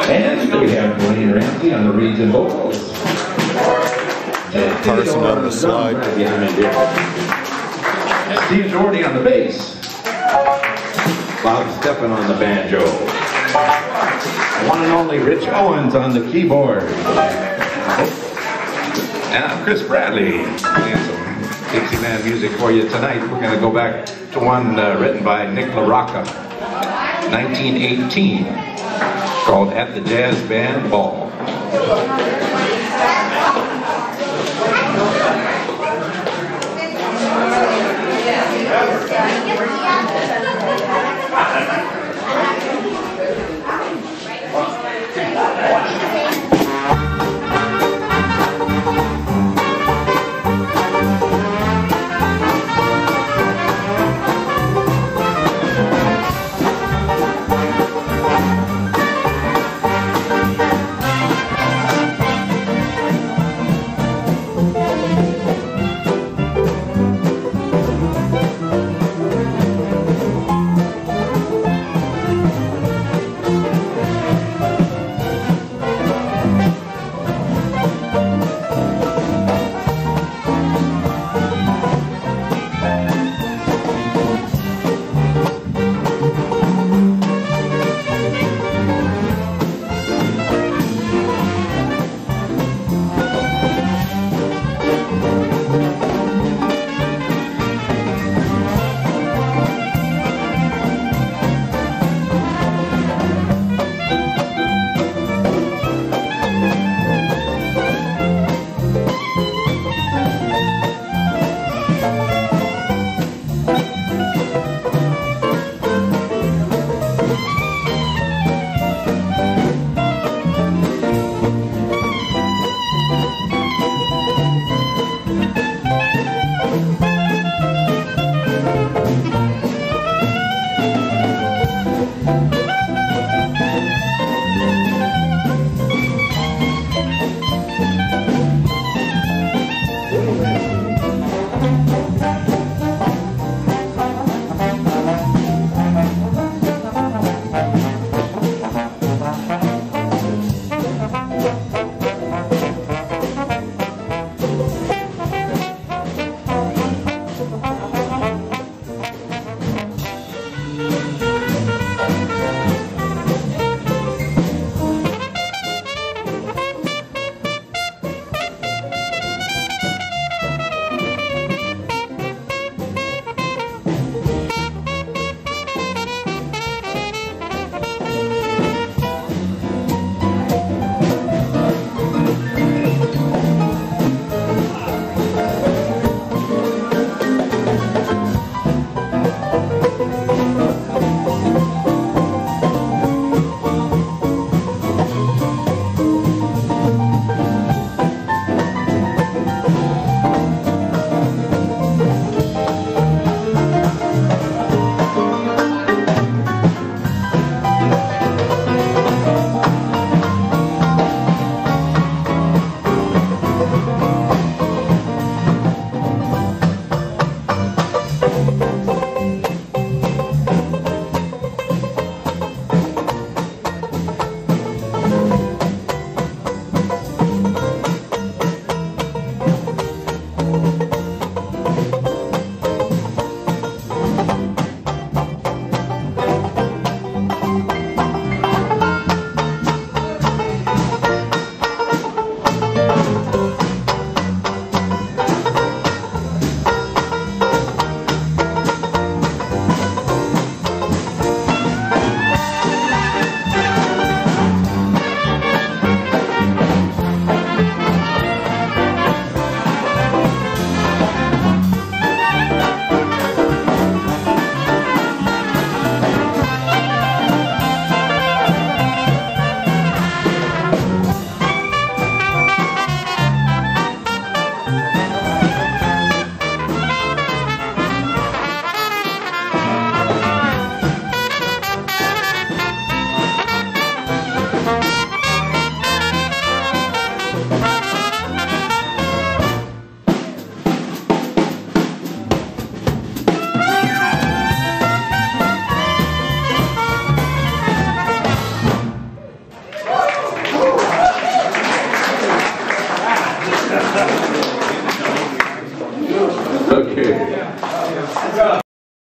And we have Dwayne Ramsey on the reeds and vocals. And Carson on the slide. Try to get him in here. Steve Jordy on the bass. Bob Steffen on the banjo. One and only Rich Owens on the keyboard. And I'm Chris Bradley, playing some Dixieland music for you tonight. We're going to go back to one uh, written by Nick LaRocca, 1918, called At the Jazz Band Ball.